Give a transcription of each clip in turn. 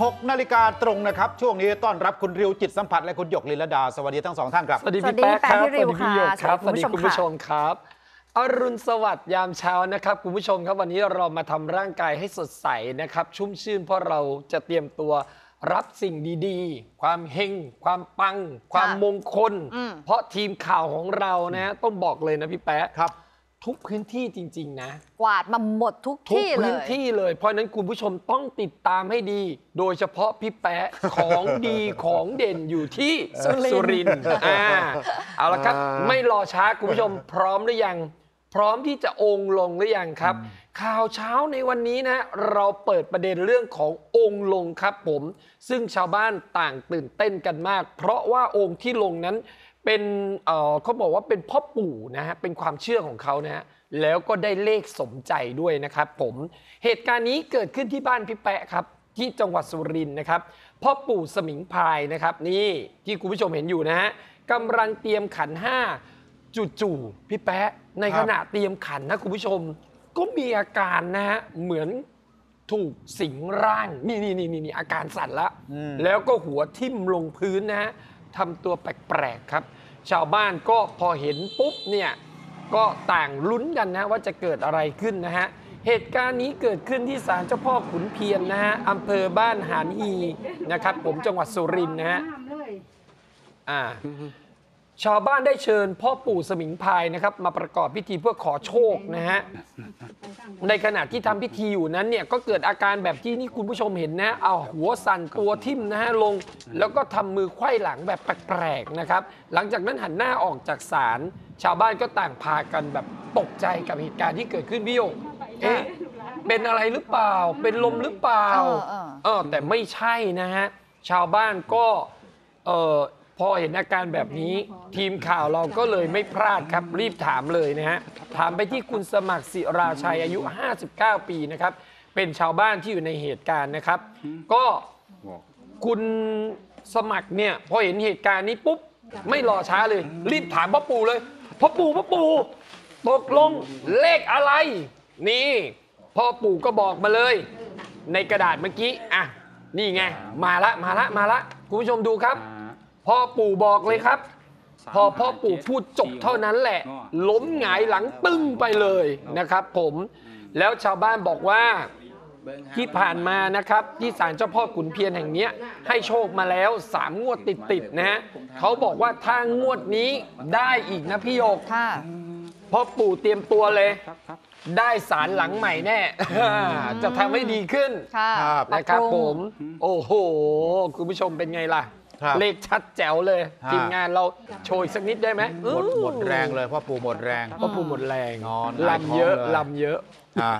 6นาฬิกาตรงนะครับ ช่วงนี้ต้อนรับคุณริวจิตสัมผัสและคุณหยกลินลดา สวัสดีทั้งสองท่านครับ สวัสดีสวัพี่สดีแป๊กครับพี่ริวพี่หยกค่ะครับสสวัวัสสดีดีคุคุณณผู้ผู้ชชมมค่ะครับ อรุณสวัสดิ์ยามเช้านะครับคุณผู้ชมครับวันนี้เรามาทำร่างกายให้สดใสนะครับ ชุ่มชื่นเพราะเราจะเตรียมตัวรับสิ่งดีๆ ความเฮง ความปัง ความมงคลอืมเพราะทีมข่าวของเรานะฮะต้องบอกเลยนะพี่แป๊ะครับ ทุกพื้นที่จริง ๆ นะ กวาดมาหมดทุกทุกที่เลพื้นย ที่เลย เพราะฉะนั้นคุณผู้ชมต้องติดตามให้ดี โดยเฉพาะพี่แป๊ะ ของดีของเด่นอยู่ที่สุรินทร์รินทร์อ่าเอาละครับ อ่า ไม่รอช้าคุณผู้ชมพร้อมหรือยัง พร้อมที่จะองค์ลงหรือยังครับ ข่าวเช้าในวันนี้นะ เราเปิดประเด็นเรื่องขององค์ลงครับผม ซึ่งชาวบ้านต่างตื่นเต้นกันมาก เพราะว่าองค์ที่ลงนั้น เป็นเอ่อเขาบอกว่าเป็นพ่อปู่นะฮะเป็นความเชื่อของเขานะฮะแล้วก็ได้เลขสมใจด้วยนะครับผมเหตุการณ์นี้เกิดขึ้นที่บ้านพี่แปะครับ ที่จังหวัดสุรินทร์นะครับพ่อปู่สมิงพรายนะครับ นี่ที่คุณผู้ชมเห็นอยู่นะฮะกำลังเตรียมขันห้าจู่ๆพี่แปะในครัขบณะเตรียมขันนะคุณผู้ชม ก็มีอาการนะฮะเหมือนถูกสิงร่างนี่นี่นี่นี่อาการสั่นละ อืม แล้วก็หัวทิ่มลงพื้นนะฮะ ทำตัวแปลกๆครับ ชาวบ้านก็พอเห็นปุ๊บเนี่ยก็ต่างลุ้นกันนะว่าจะเกิดอะไรขึ้นนะฮะเหตุการณ์นี้เกิดขึ้นที่ศาลเจ้าพ่อขุนเพียรนะฮะอำเภอบ้านหานฮีนะครับ ผมจังหวัดสุรินทร์นะฮะอ่า ชาวบ้านได้เชิญพ่อปู่สมิงพรายนะครับ มาประกอบพิธีเพื่อขอโชคนะฮะ ในขณะที่ทำพิธีอยู่นั้นเนี่ยก็เกิดอาการแบบที่นี่คุณผู้ชมเห็นนะ เอาหัวสั่นตัวทิ่มนะฮะลง แล้วก็ทำมือไขว้หลังแบบแปลกๆนะครับ หลังจากนั้นหันหน้าออกจากศาลชาวบ้านก็ต่างพากันแบบตกใจกับเหตุการณ์ที่เกิดขึ้นพี่โยงเอ๊ะเป็นอะไรหรือเปล่า เป็นลมหรือเปล่า เออเออ เออแต่ไม่ใช่นะฮะ ชาวบ้านก็เออ พอเห็นอาการแบบนี้ ทีมข่าวเราก็เลยไม่พลาดครับ รีบถามเลยนะฮะ ถามไปที่คุณสมัครศิราชัยอายุ 59 ปีนะครับ เป็นชาวบ้านที่อยู่ในเหตุการณ์นะครับ ก็คุณสมัครเนี่ยพอเห็นเหตุการณ์นี้ปุ๊บ ไม่รอช้าเลย รีบถามพ่อปู่เลยพ่อปู่พ่อปู่ตกลงเลขอะไร นี่พ่อปู่ก็บอกมาเลย ในกระดาษเมื่อกี้อะนี่ไง มาละมาละมาละคุณผู้ชมดูครับ พ่อปู่บอกเลยครับ พอพ่อปู่พูดจบเท่านั้นแหละ ล้มหงายหลังตึ้งไปเลยนะครับ ผมแล้วชาวบ้านบอกว่าที่ผ่านมานะครับ ที่ศาลเจ้าพ่อขุนเพียรแห่งเนี้ยให้โชคมาแล้วสามงวดติดๆนะฮะเขาบอกว่าถ้างวดนี้ได้อีกนะพี่โยกค่ะพ่อปู่เตรียมตัวเลย ได้สารหลังใหม่แน่ จะทำให้ดีขึ้นค่ะครับปนะครับปงผม โอ้โห คุณผู้ชมเป็นไงล่ะครับ เลขชัดแจ๋วเลยฮะ ทีมงานเราโชยสักนิดได้ไหมหมดหมดแรงเลยพ่อปู่หมดแรง พ่อปู่หมดแรงนอนหงายท้องลำเยอะเลย ลำเยอะ อ่า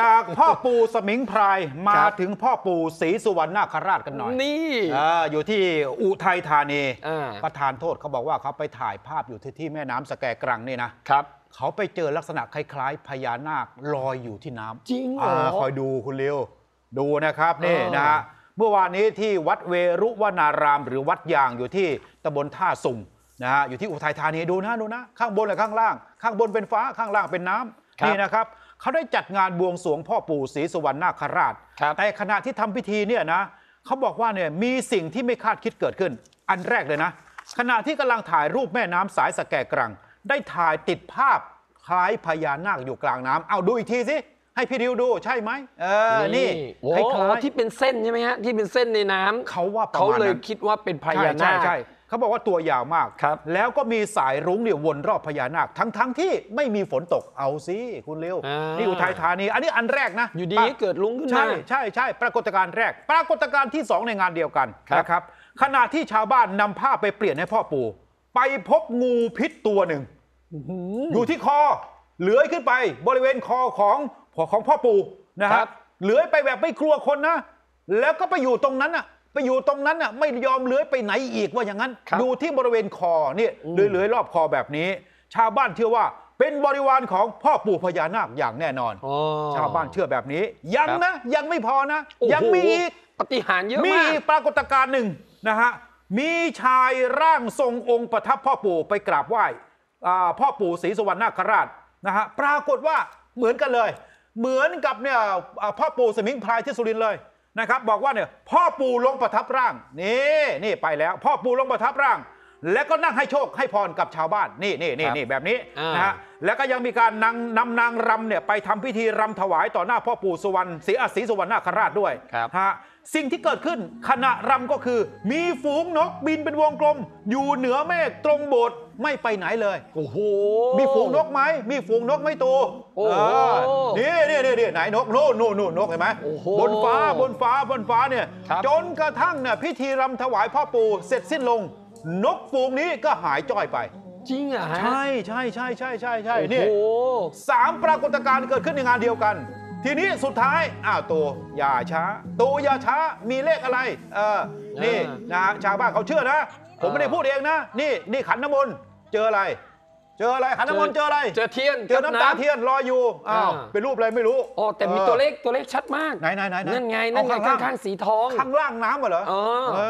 จากพ่อปู่สมิงพรายมาครับ ถึงพ่อปู่ศรีสุวรรณนาคราชกันหน่อยนี่อ่าอยู่ที่อุทัยธานีอ่า ประธานโทษเขาบอกว่าเขาไปถ่ายภาพอยู่ที่ที่แม่น้ำสแกกรังนี่นะครับ เขาไปเจอลักษณะคล้ายๆ พญานาคลอยอยู่ที่น้ำจริงเหรออ่าคอยดูคุณเลียวดูนะครับนี่เออ นะฮะ เมื่อวานนี้ที่วัดเวรุวนาราม หรือวัดยางอยู่ที่ตำบลท่าสุงนะฮะอยู่ที่อุทัยธานีดูนะดูนะข้างบนและข้างล่าง ข้างบนเป็นฟ้าข้างล่างเป็นน้ำครับนี่นะครับเขาได้จัดงานบวงสรวงพ่อปู่ศรีสุวรรณนาคราชครับแต่ขณะที่ทำพิธีเนี่ยนะเขาบอกว่าเนี่ยมีสิ่งที่ไม่คาดคิดเกิดขึ้น อันแรกเลยนะ ขณะที่กำลังถ่ายรูปแม่น้ำสายสแกกรัง ได้ถ่ายติดภาพคล้ายพญานาคอยู่กลางน้ำเอาดูอีกทีสิ ให้พี่ดิวดูใช่ไหมเออนี่โอ้คล้โหายที่เป็นเส้นใช่ไหมฮะที่เป็นเส้นในน้ำๆเขาว่าประเขามาณเลยนั้นคิดว่าเป็นพใช่ญาใช่นาคใช่เขาบอกว่าตัวยาวมากครับ แล้วก็มีสายรุ้งเนี่ยวนรอบพญานาค ทั้งทั้งๆที่ไม่มีฝนตกเอาสิคุณเร็วอ่านี่นี่อุทัยธานี อันนี้อันแรกนะ อยู่ดีก็เกิดลุงขึ้นมาใช่ใช่ใช่ปรากฏการณ์แรก ปรากฏการณ์ที่สองในงานเดียวกันครับนะครับขณะที่ชาวบ้านนำผ้าไปเปลี่ยนให้พ่อปู่ ไปพบงูพิษตัวหนึ่งอยู่ที่คอเลื้อยขึ้นไปบริเวณคอของ ของพ่อปู่นะคครัรับบ เลื้อยไปแบบไม่กลัวคนนะ แล้วก็ไปอยู่ตรงนั้นน่ะ ไปอยู่ตรงนั้นน่ะไม่ยอมเลื้อยไปไหนอีกว่าอย่างนั้น ครับอยู่ที่บริเวณคอนี่อืมเลื้อยๆรอบคอแบบนี้ ชาวบ้านเชื่อว่าเป็นบริวารของพ่อปู่พญานาคอย่างแน่นอน อ๋อ ชาวบ้านเชื่อแบบนี้ ยังครับ นะ ยังไม่พอนะ โอ้โหยังมีอีก ปฏิหารย์เยอะมีมาก อีกปรากฏการณ์หนึ่งนะฮะ มีชายร่างทรงองค์ประทับพ่อปู่ไปกราบไหว้อ่าพ่อปู่ศรีสุวรรณนาคราชนะฮะ ปรากฏว่าเหมือนกันเลย เหมือนกับเนี่ยอ่าพ่อปู่สมิงพรายที่สุรินทร์เลยนะครับบอกว่าเนี่ยพ่อปู่ลงประทับร่างนี่นี่ไปแล้ว พ่อปู่ลงประทับร่าง แล้วก็นั่งให้โชคให้พรกับชาวบ้านนี่นี่นี่ครับนี่แบบนี้อ่านนะฮะแล้วก็ยังมีการนำนำนางรำเนี่ยไปทำพิธีรำถวายต่อหน้าพ่อปู่สุวรรณศรีอาศรีสุวรรณนาคราชด้วยครับฮะสิ่งที่เกิดขึ้นขณะรำก็คือ มีฝูงนกบินเป็นวงกลม อยู่เหนือเมฆตรงโบสถ์ไม่ไปไหนเลย โอ้โห มีฝูงนกไหม มีฝูงนกไหม่ตูโอ้โหเนี่นี่นี่นี่ไหนนกนู่นนู่นนู่นนกเห็นไหมโอ้โหบนฟ้าบนฟ้าบนฟ้าเนี่ย ครับ จนกระทั่งเนี่ยพิธีรำถวายพ่อปู่เสร็จสิ้นลง นกฝูงนี้ก็หายจ้อยไป จริงเหรอฮะใช่ใช่ใช่ใช่ใช่ใช่โอ้นี่โหสามปรากฏการณ์เกิดขึ้นในงานเดียวกัน ทีนี้สุดท้ายอ้าวตูอย่าช้าตูอย่าช้ามีเลขอะไรเออนี่อ่านนะฮะชาวบ้านเขาเชื่อนะ ผมไม่ได้พูดเองนะ นี่นี่ขันน้ำมนต์เจออะไร เจออะไรขันน้ำมนต์เจออะไร เจอเทียนเจอน้ำตาเทียนลอยอยู่อ้าวอ่าเป็นรูปอะไรไม่รู้โอ้แต่มีออตัวเลขตัวเลขชัดมากไหนไหนไหนไหนนั่นไงนั่นไงเอาข้างล่างข้างๆสีทองข้างล่างน้ำเหรอเออเอ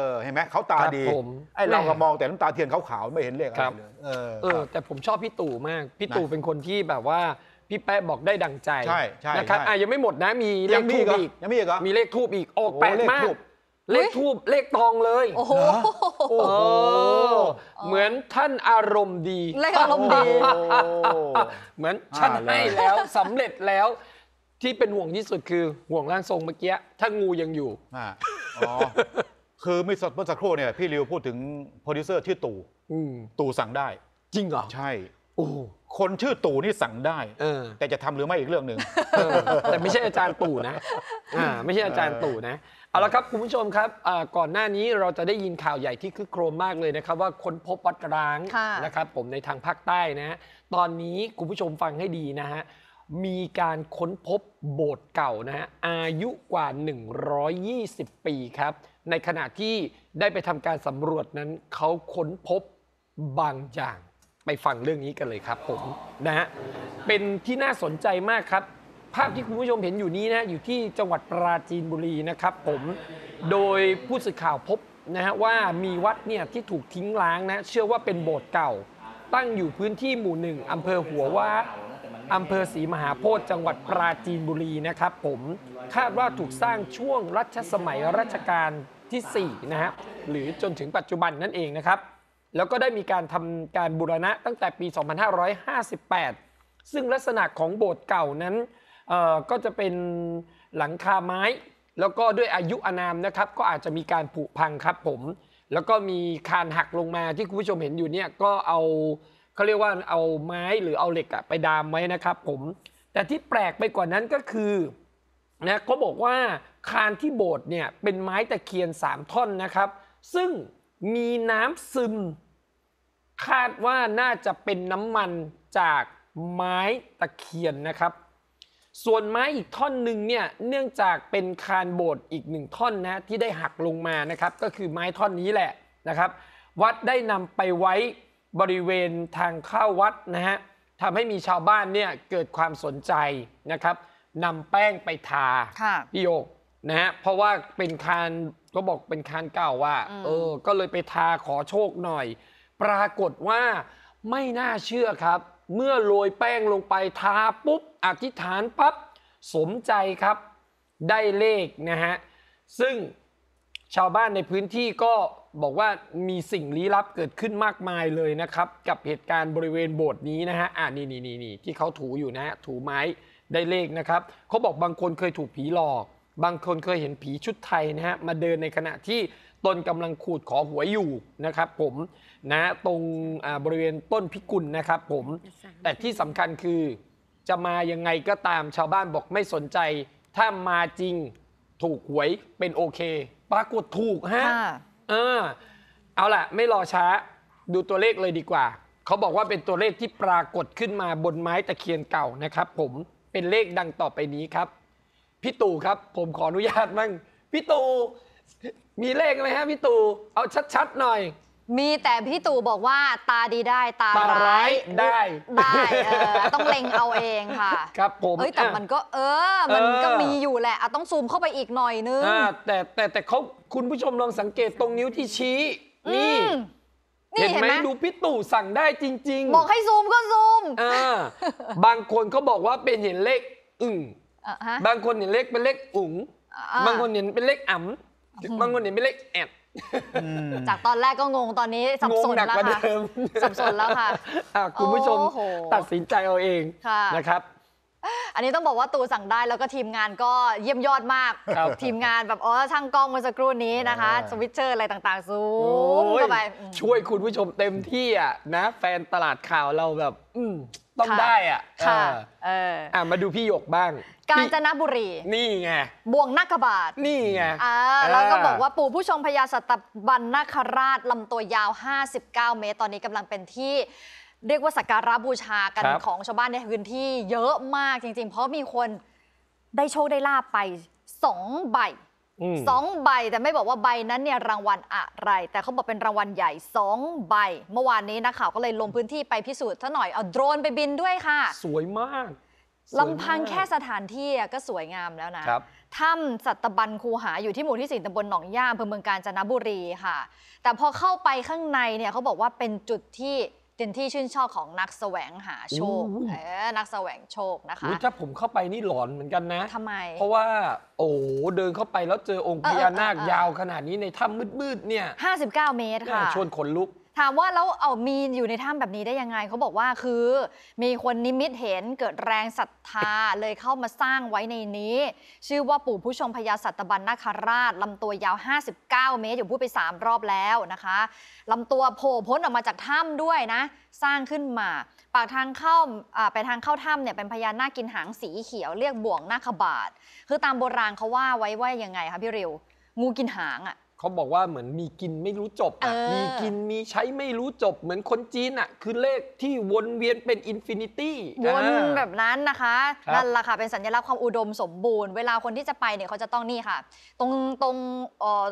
อเห็นไหมเขาตาครับดีผมไอ้เราแหม่ก็มองแต่น้ำตาเทียนขาวๆไม่เห็นเลขอะไรครับเลยเออเออครับแต่ผมชอบพี่ตู่มากพี่นะตู่เป็นคนที่แบบว่า พี่แป๊ะบอกได้ดังใจใช่ใช่นะครับใช่ อะยังไม่หมดนะมีเลยัขงมีทูอีบกเหรออีกยังมีอีกเหรอ มีเลขทูบอีกโอ้โอ้แปลกเลขมากทูบเลขทูบเลขตองเลย โอ้โหโอ้โหเออเหมือนท่านอารมณ์ดี เลขอารมณ์ดี โอ้ เหมือนฉันอ่าเลย ให้แล้วสำเร็จแล้วที่เป็นห่วงที่สุดคือห่วงร่างทรงเมื่อกี้ถ้างูยังอยู่ อ่าอ๋อ คือไม่สดเมื่อสักครู่เนี่ยพี่ริวพูดถึงโปรดิวเซอร์ชื่อตู่อืมตู่สั่งได้ จริงเหรอ ใช่ โอ้ คนชื่อตู่นี่สั่งได้ เออ แต่จะทำหรือไม่อีกเรื่องหนึ่ง เออแต่ไม่ใช่อาจารย์ตู่นะ อ่า ไม่ใช่อาจารย์ตู่นะ เอาละครับคุณผู้ชมครับอ่าก่อนหน้านี้เราจะได้ยินข่าวใหญ่ที่คึกโครมมากเลยนะครับ ว่าค้นพบวัดร้างค่ะ นะครับ ผมในทางภาคใต้นะฮะตอนนี้คุณผู้ชมฟังให้ดีนะฮะ มีการค้นพบโบสถ์เก่านะฮะอายุกว่า 120 ปีครับ ในขณะที่ได้ไปทำการสำรวจนั้นเขาค้นพบบางอย่าง ไปฟังเรื่องนี้กันเลยครับผมนะฮะเป็นที่น่าสนใจมากครับ ภาพที่คุณผู้ชมเห็นอยู่นี้นะอยู่ที่จังหวัดปราจีนบุรีนะครับ ผมโดยผู้สื่อข่าวพบนะฮะว่ามีวัดเนี่ยที่ถูกทิ้งร้างนะเชื่อว่าเป็นโบสถ์เก่า ตั้งอยู่พื้นที่หมู่หนึ่งอำเภอหัวว่าอำเภอศรีมหาโพธิ์จังหวัดปราจีนบุรีนะครับ ผมคาดว่าถูกสร้างช่วงรัชสมัยรัชกาลที่4นะฮะหรือจนถึงปัจจุบันนั่นเองนะครับ แล้วก็ได้มีการทำการบูรณะตั้งแต่ปี 2558 ซึ่งลักษณะของโบสถ์เก่านั้นก็จะเป็นหลังคาไม้ แล้วก็ด้วยอายุอานามนะครับ ก็อาจจะมีการผุพังครับผม แล้วก็มีคานหักลงมาที่คุณผู้ชมเห็นอยู่เนี่ยก็เอาเขาเรียกว่าเอาไม้หรือเอาเหล็กอะไปดามไว้นะครับผมแต่ที่แปลกไปกว่านั้นก็คือนะเขาบอกว่าคานที่โบสถ์เนี่ยเป็นไม้ตะเคียน 3 ท่อนนะครับ ซึ่ง มีน้ำซึม คาดว่าน่าจะเป็นน้ำมันจากไม้ตะเคียนนะครับ ส่วนไม้อีกท่อนหนึ่งเนี่ยเนื่องจากเป็นคานโบสถ์อีกหนึ่งท่อนนะที่ได้หักลงมานะครับ ก็คือไม้ท่อนนี้แหละนะครับ วัดได้นำไปไว้บริเวณทางเข้าวัดนะฮะทำให้มีชาวบ้านเนี่ยเกิดความสนใจนะครับนำแป้งไปทาค่ะพี่โยก นะฮะเพราะว่าเป็นคานก็บอกเป็นคานเก่าว่า อืม เออ ก็เลยไปทาขอโชคหน่อย ปรากฏว่าไม่น่าเชื่อครับ เมื่อโรยแป้งลงไปทาปุ๊บ อธิษฐานปั๊บ สมใจครับ ได้เลขนะฮะ ซึ่งชาวบ้านในพื้นที่ก็บอกว่ามีสิ่งลี้ลับเกิดขึ้นมากมายเลยนะครับ กับเหตุการณ์บริเวณโบสถ์นี้นะฮะอ่านี่นี่นี่นี่ที่เขาถูอยู่นะฮะถูไม้ได้เลขนะครับเขาบอกบางคนเคยถูกผีหลอก บางคนเคยเห็นผีชุดไทยนะฮะมาเดินในขณะที่ตนกำลังขูดขอหวยอยู่นะครับผมนะตรงอ่าบริเวณต้นพิกุลนะครับผม แต่ที่สำคัญคือจะมายังไงก็ตามชาวบ้านบอกไม่สนใจ ถ้ามาจริงถูกหวยเป็นโอเค ปรากฏถูกฮะค่ะเออเอาล่ะ ไม่รอช้าดูตัวเลขเลยดีกว่า เขาบอกว่าเป็นตัวเลขที่ปรากฏขึ้นมาบนไม้ตะเคียนเก่านะครับผมเป็นเลขดังต่อไปนี้ครับ พี่ตู่ครับ ผมขออนุญาตมั่งพี่ตู่มีเลขไหมฮะพี่ตู่เอาชัดๆหน่อย มีแต่พี่ตู่บอกว่าตาดีได้ตาตาร้ายได้ได้เออต้องเล็งเอาเองค่ะครับผมเอ้ยแต่อะมันก็เออ มันเออก็มีอยู่แหละอะต้องซูมเข้าไปอีกหน่อยนึงอ่าแต่แต่แต่เขาคุณผู้ชมลองสังเกตตรงนิ้วที่ชี้นี่อืมนี่เห็นเห็นไหมไหมดูพี่ตู่สั่งได้จริงบอกให้ซูมก็ซูมๆอ่า บางคนเขาบอกว่าเป็นเห็นเลขอึ่ง อะฮะ บางคนเห็นเลขเป็นเลขอุ๋งอ่า บางคนเห็นเป็นเลขอ่ำบางคนเห็นเป็นเลขแอดจากตอนแรกก็งงตอนนี้สับงสงนหนักแล้วกว่าค่ะ เดิมสับสนแล้วค่ะอ่คุณผู้ชมโอ้โหตัดสินใจเอาเองค่ะ นะครับ อันนี้ต้องบอกว่าตูสั่งได้แล้วก็ทีมงานก็เยี่ยมยอดมากครับทีมงานแบบอ๋อช่างกล้องเมื่อสักครู่นี้นะคะ อ่า สวิตเชอร์อะไรต่างๆซูมโอ้ยเข้าไปอืม ช่วยคุณผู้ชมเต็มที่อะนะ แฟนตลาดข่าวเราแบบอืมต้องค่ะ ได้อะค่ะเออเอออะมาดูพี่หยกบ้างกาญจพี่นบุรีนี่ไง บวงนาคบาท นี่ไง อ่าอ่าแล้วก็บอกว่าปู่ผู้ชงพญาสัตบันนาคราชลำตัวยาว 59 เมตร ตอนนี้กำลังเป็นที่ เรียกว่าสักการะบูชากันครับของชาวบ้านในพื้นที่เยอะมากจริง ๆ เพราะมีคนได้โชคได้ลาบไป2ใบอืม สองใบแต่ไม่บอกว่าใบนั้นเนี่ยรางวัลอะไร แต่เขาบอกเป็นรางวัลใหญ่2ใบ เมื่อวานนี้นักข่าวก็เลยลงพื้นที่ไปพิสูจน์ซะหน่อยเอาโดรนไปบินด้วยค่ะสวยมากลำพังสวยมากแค่สถานที่อะก็สวยงามแล้วนะ ครับ ถ้ำสัตบันคูหาอยู่ที่หมู่ที่สี่ตำบลหนองย่าอำเภอเมืองกาญจนบุรีค่ะ แต่พอเข้าไปข้างในเนี่ยเขาบอกว่าเป็นจุดที่ เป็นที่ชื่นชอบของนักแสวงหาโชคอู้เออนักแสวงโชคนะคะ อุ๊ยถ้าผมเข้าไปนี่หลอนเหมือนกันนะ ทำไม เพราะว่า โอ้โหเดินเข้าไปแล้วเจอองค์เอพอเออญานาคเออเออ ยาวขนาดนี้ในถ้ำมืดๆเนี่ย59 เมตรแม่ค่ะ ชวนขนลุก ถามว่าแล้วเอามีอยู่ในถ้ำแบบนี้ได้ยังไงเขาบอกว่าคือ มีคนนิมิตเห็นเกิดแรงศรัทธาเลยเข้ามาสร้างไว้ในนี้ ชื่อว่าปู่ผู้ชมพญาสัตบันนาคราชลำตัวยาว 59 เมตรอยู่พูดไป 3 รอบแล้วนะคะลำตัวโผล่พ้นออกมาจากถ้ำด้วยนะ สร้างขึ้นมาปากทางเข้าไปทางเข้าถ้ำเนี่ยเป็นพญานาคกินหางสีเขียวเรียกบ่วงนาคบาท คือตามโบราณเขาว่าไว้ว่ายังไงคะพี่ริวงูกินหางอะ เขาบอกว่าเหมือนมีกินไม่รู้จบอะเออ มีกินมีใช้ไม่รู้จบ เหมือนคนจีนอะ คือเลขที่วนเวียนเป็นอินฟินิตี้ วนแบบนั้นนะคะครับ นั่นแหละค่ะเป็นสัญลักษณ์ความอุดมสมบูรณ์ เวลาคนที่จะไปเนี่ยเขาจะต้องนี่ค่ะ ตรงตรงเอ่อ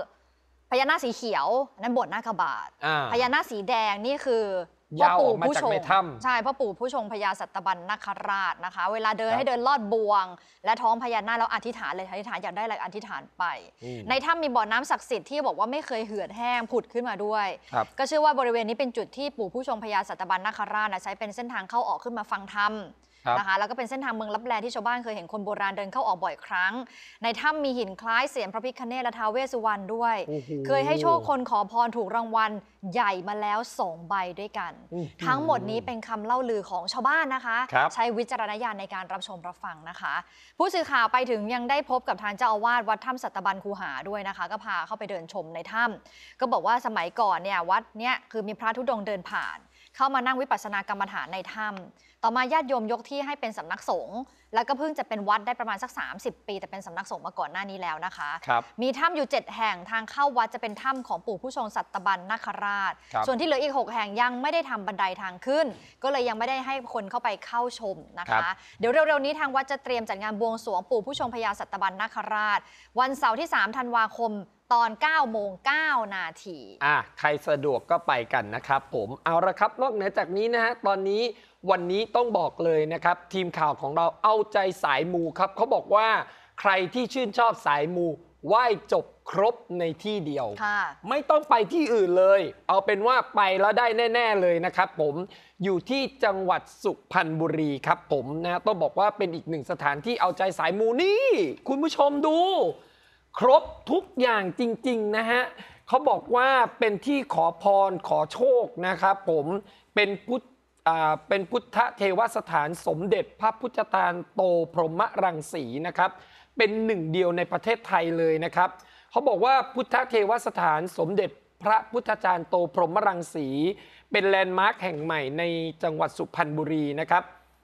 พญานาคสีเขียวอันนั้นโบทนาคบาทอ่าพญานาคสีแดงนี่คือพ่อ ยาวอปู่อกมาผู้จากชงในถ้ำใช่พ่อปู่ผู้ชงพญาสัตบันนาคราชนะคะ เวลาเดินครับให้เดินลอดบวง และท้องพญานาคแล้วอธิษฐานเลยอธิษฐานอยากได้อะไรอธิษฐานไปอืมในถ้ำมีบ่อน้ำศักดิ์สิทธิ์ที่บอกว่าไม่เคยเหือดแห้งผุดขึ้นมาด้วยครับก็เชื่อว่าบริเวณนี้เป็นจุดที่ปู่ผู้ชงพญาสัตบันนาคราชนะใช้เป็นเส้นทางเข้าออกขึ้นมาฟังธรรมครับ นะคะแล้วก็เป็นเส้นทางเมืองลับแลที่ชาวบ้านเคยเห็นคนโบราณเดินเข้าออกบ่อยครั้ง ในถ้ำมีหินคล้ายเสียงพระพิคเนศและท้าวเวสสุวรรณด้วยโอ้โหเคยให้โชคคนขอพรถูกรางวัลใหญ่มาแล้วสองใบด้วยกันอื้อหือทั้งหมดนี้เป็นคำเล่าลือของชาวบ้านนะคะครับใช้วิจารณญาณในการรับชมรับฟังนะคะ ผู้สื่อข่าวไปถึงยังได้พบกับทางเจ้าอาวาสวัดถ้ำสัตบันคูหาด้วยนะคะ ก็พาเข้าไปเดินชมในถ้ำก็บอกว่าสมัยก่อนเนี่ยวัดเนี่ยคือมีพระธุดงค์เดินผ่าน เข้ามานั่งวิปัสสนากรรมฐานในถ้ำต่อมาญาติโยมยกที่ให้เป็นสำนักสงฆ์แล้วก็เพิ่งจะเป็นวัดได้ประมาณสัก 30 ปี แต่เป็นสำนักสงฆ์มาก่อนหน้านี้แล้วนะคะครับมีถ้ำอยู่ 7 แห่งทางเข้าวัดจะเป็นถ้ำของปู่ผู้ชงสัตบันนาคราชครับส่วนที่เหลืออีก 6 แห่งยังไม่ได้ทำบันไดทางขึ้น ก็เลยยังไม่ได้ให้คนเข้าไปเข้าชมนะครัคะบเดี๋ยวเร็วๆนี้ทางวัดจะเตรียมจัดงานบวงสรวงปู่ผู้ชงพญาสัตบันนาคราช วันเสาร์ที่ 3 ธันวาคม ตอน9โมง9นาทีอะใครสะดวกก็ไปกันนะครับผมเอาละครับนอกเหนือจากนี้นะฮะตอนนี้วันนี้ต้องบอกเลยนะครับ ทีมข่าวของเราเอาใจสายมูครับเขาบอกว่าใครที่ชื่นชอบสายมูไหว้จบครบในที่เดียวค่ะไม่ต้องไปที่อื่นเลย เอาเป็นว่าไปแล้วได้แน่ ๆเลยนะครับผมอยู่ที่จังหวัดสุพรรณบุรีครับผมนะต้องบอกว่าเป็นอีกหนึ่งสถานที่เอาใจสายมูนี่ คุณผู้ชมดู ครบทุกอย่างจริง ๆ นะฮะเขาบอกว่าเป็นที่ขอพรขอโชคนะครับผมเป็นพุทธเป็นพุทธเทวสถานสมเด็จพระพุทธทานโตพรหมรังสีนะครับ เป็นหนึ่งเดียวในประเทศไทยเลยนะครับเขาบอกว่าพุทธเทวสถานสมเด็จพระพุทธจารย์โตพรหมรังสี เป็นแลนด์มาร์คแห่งใหม่ในจังหวัดสุพรรณบุรีนะครับ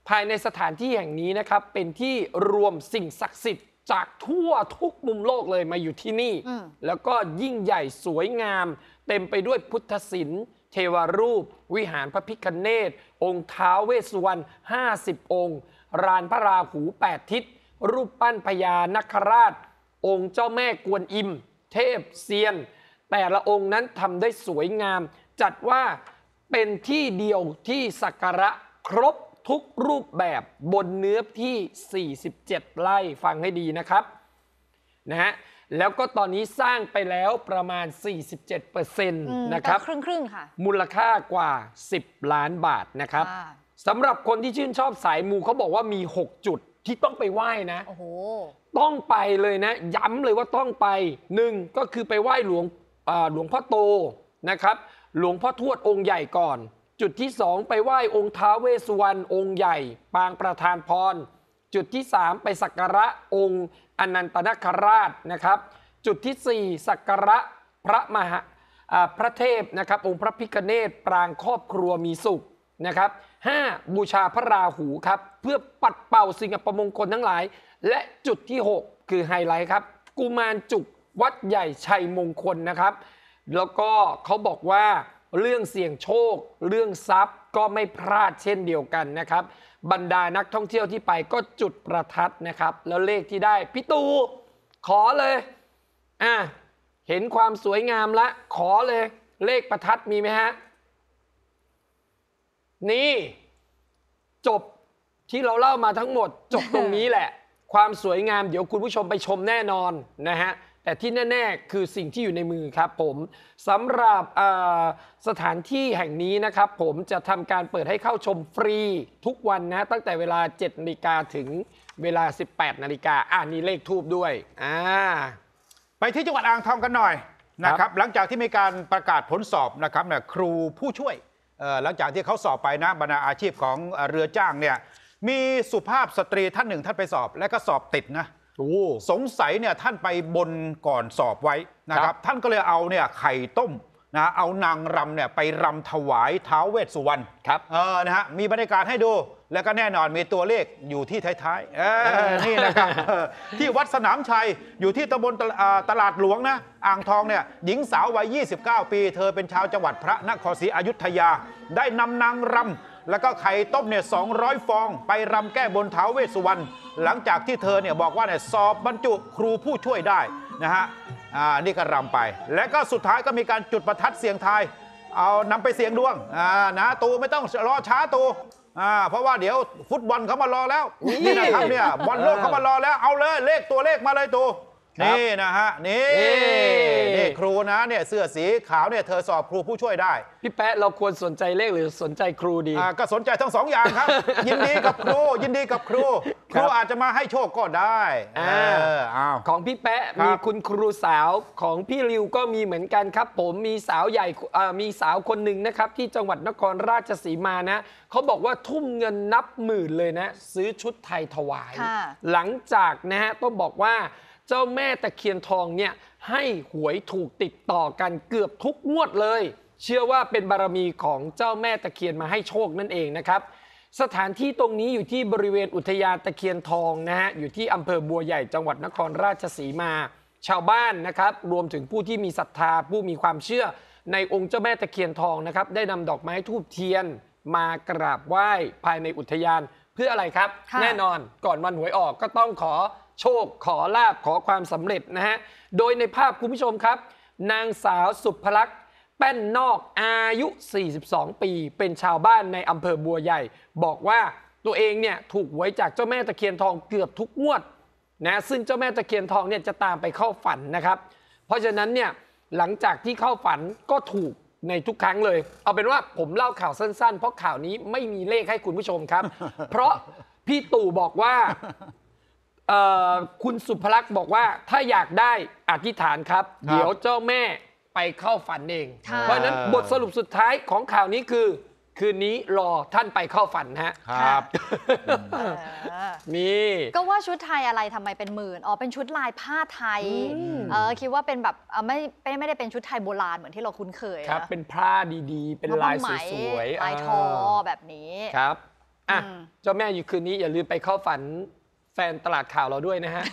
ภายในสถานที่แห่งนี้นะครับเป็นที่รวมสิ่งศักดิ์สิทธิ์ จากทั่วทุกมุมโลกเลยมาอยู่ที่นี่อืมแล้วก็ยิ่งใหญ่สวยงาม เต็มไปด้วยพุทธศิลป์เทวรูป วิหารพระพิคเนตองค์ท้าวเวสสุวรรณ50 องค์ รานพระราหู 8 ทิศ รูปปั้นพญานคราช องค์เจ้าแม่กวนอิม เทพเซียน แต่ละองค์นั้นทำได้สวยงาม จัดว่าเป็นที่เดียวที่สักการะครบ ทุกรูปแบบบนเนื้อที่ 47 ไร่ฟังให้ดีนะครับนะฮะแล้วก็ตอนนี้สร้างไปแล้วประมาณ 47%นอืมะครับก็ครึ่งครึ่งๆค่ะ มูลค่ากว่า 10 ล้านบาทนะครับค่ะสำหรับคนที่ชื่นชอบสายมูเขาบอกว่ามี 6 จุดที่ต้องไปไหว้นะโอ้โหต้องไปเลยนะ ย้ำเลยว่าต้องไปหนึ่งก็คือไปไหว้หลวงอ่าหลวงพ่อโตนะครับ หลวงพ่อทวดองค์ใหญ่ก่อน จุดที่สองไปไหว้องค์ท้าเวสุวรรณองค์ใหญ่ ปางประธานพร จุดที่สามไปสักการะองค์อนันตนาคราชนะครับ จุดที่สี่สักการะพระมหาพระเทพนะครับ องค์พระพิคเนตปรางครอบครัวมีสุขนะครับห้าบูชาพระราหูครับ เพื่อปัดเป่าสิ่งอัปมงคลทั้งหลาย และจุดที่ 6 คือไฮไลท์ครับ กุมารจุกวัดใหญ่ชัยมงคลนะครับ แล้วก็เขาบอกว่า เรื่องเสี่ยงโชค เรื่องทรัพย์ก็ไม่พลาดเช่นเดียวกันนะครับ บรรดานักท่องเที่ยวที่ไปก็จุดประทัดนะครับ แล้วเลขที่ได้พี่ตูขอเลยอะเห็นความสวยงามละ ขอเลย เลขประทัดมีไหมฮะ นี่ จบที่เราเล่ามาทั้งหมด จบตรงนี้แหละ ความสวยงามเดี๋ยวคุณผู้ชมไปชมแน่นอนนะฮะ แต่ที่แน่ๆ คือสิ่งที่อยู่ในมือครับผมสำหรับเอ่อสถานที่แห่งนี้นะครับ ผมจะทำการเปิดให้เข้าชมฟรีทุกวันนะตั้งแต่เวลา7นาฬิกาถึงเวลา 18นาฬิกาอ่านี่เลขทูบด้วยอ่าไปที่จังหวัดอ่างทองกันหน่อยนะคครัรับบหลังจากที่มีการประกาศผลสอบนะครับเนี่ยครูผู้ช่วยเอ่อหลังจากที่เขาสอบไปนะบรรดาอาชีพของเอ่อเรือจ้างเนี่ยมีสุภาพสตรีท่านหนึ่งท่านไปสอบ และก็สอบติดนะโอ้ สงสัยเนี่ยท่านไปบนก่อนสอบไว้นะคครัรับบท่านก็เลยเอาเนี่ยไข่ต้มนะเอานางรำเนี่ยไปรำถวายท้าวเวสสุวรรณครับเออนะฮะมีบรรยากาศให้ดู แล้วก็แน่นอนมีตัวเลขอยู่ที่ท้ายๆเออนี่นะครับเออที่วัดสนามชัยอยู่ที่ตำบลตลาอ่าตลาดหลวงนะอ่างทองเนี่ยหญิงสาววัย 29 ปี เธอเป็นชาวจังหวัดพระนครศรีอยุธยา ได้นำนางรำ แล้วก็ไข่ต้มเนี่ย200ฟอง ไปรำแก้บนท้าวเวสสุวรรณหลังจากที่เธอเนี่ยบอกว่าเนี่ยสอบบรรจุครูผู้ช่วยได้นะฮะอ่านี่ก็รำไป และก็สุดท้ายก็มีการจุดประทัดเสียงทายเอานำไปเสียงดวงอ่านะตูไม่ต้องรอช้าตูอ่าเพราะว่าเดี๋ยวฟุตบอลเขามารอแล้วนี่นะครับเนี่ยบอลโลกเขามารอแล้วเอาเลยเลขตัวเลขมาเลยตูครับ นี่นะฮะนี่นี่นี่ครูนะเนี่ยเสื้อสีขาวเนี่ยเธอสอบครูผู้ช่วยได้ พี่แป๊ะเราควรสนใจเลขหรือสนใจครูดีอ่าก็สนใจทั้งสองอย่างครับ ยินดีกับครู ยินดีกับครูคครัรูบอาจจะมาให้โชคก็ได้อ่าเอออ้าวของพี่แป๊ะครับมีคุณครูสาวของพี่ริวก็มีเหมือนกันครับ ผมมีสาวใหญ่อ่ามีสาวคนหนึ่งนะครับ ที่จังหวัดนครราชสีมานะเขาบอกว่าทุ่มเงินนับหมื่นเลยนะ ซื้อชุดไทยถวายค่ะหลังจากนะฮะต้องบอกว่า เจ้าแม่ตะเคียนทองเนี่ยให้หวยถูกติดต่อกันเกือบทุกงวดเลย เชื่อว่าเป็นบารมีของเจ้าแม่ตะเคียนมาให้โชคนั่นเองนะครับสถานที่ตรงนี้อยู่ที่บริเวณอุทยานตะเคียนทองนะฮะอยู่ที่อำเภอบัวใหญ่จังหวัดนครราชสีมา ชาวบ้านนะครับรวมถึงผู้ที่มีศรัทธาผู้มีความเชื่อ ในองค์เจ้าแม่ตะเคียนทองนะครับได้นำดอกไม้ทูบเทียน มากราบไหว้ภายในอุทยานเพื่ออะไรครับค่ะแน่นอนก่อนวันหวยออกก็ต้องขอ โชคขอลาบขอความสำเร็จนะฮะ โดยในภาพคุณผู้ชมครับ นางสาวสุภลักษณ์แป้นนอกอายุ 42 ปี เป็นชาวบ้านในอำเภอบัวใหญ่ บอกว่าตัวเองเนี่ยถูกหวยจากเจ้าแม่ตะเคียนทองเกือบทุกงวดนะซึ่งเจ้าแม่ตะเคียนทองเนี่ยจะตามไปเข้าฝันนะครับ เพราะฉะนั้นเนี่ยหลังจากที่เข้าฝันก็ถูกในทุกครั้งเลย เอาเป็นว่าผมเล่าข่าวสั้นๆ เพราะข่าวนี้ไม่มีเลขให้คุณผู้ชมครับ เพราะพี่ตู่บอกว่า เอ่อคุณสุภลักษณ์บอกว่าถ้าอยากได้อธิษฐานครับครับ เดี๋ยวเจ้าแม่ไปเข้าฝันเอง ค่ะ เพราะฉะนั้นบทสรุปสุดท้ายของข่าวนี้คือ คืนนี้รอท่านไปเข้าฝันฮะครับ เออมีก็ว่าชุดไทยอะไรทำไมเป็นหมื่น อ๋อ เป็นชุดลายผ้าไทย อืม เออคิดว่าเป็นแบบเออไม่ไม่ไม่ได้เป็นชุดไทยโบราณเหมือนที่เราคุ้นเคยครับ นะเป็นผ้าดีๆ เป็นลายสวยๆลายทอแบบนี้ ครับอะอืม เจ้าแม่อยู่คืนนี้อย่าลืมไปเข้าฝัน แฟนตลาดข่าวเราด้วยนะฮะ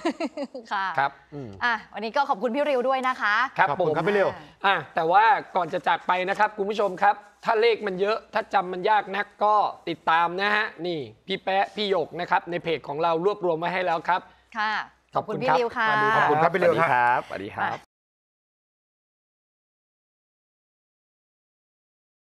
ค่ะครับอืมอะวันนี้ก็ขอบคุณพี่ริวด้วยนะคะ ครับขอบผคุณมครับพี่เร็ว อะแต่ว่าก่อนจะจากไปนะครับ คุณผู้ชมครับ ถ้าเลขมันเยอะถ้าจำมันยากนักก็ติดตามนะฮะ นี่พี่แปะพี่หยกนะครับ ในเพจของเรารวบรวมมาให้แล้วครับ ค่ะ ขอบคุณพี่รับริวค่ะสวัสดีขอบคุณครับพี่เร็ว สวัสดีครับสวัสดีครับ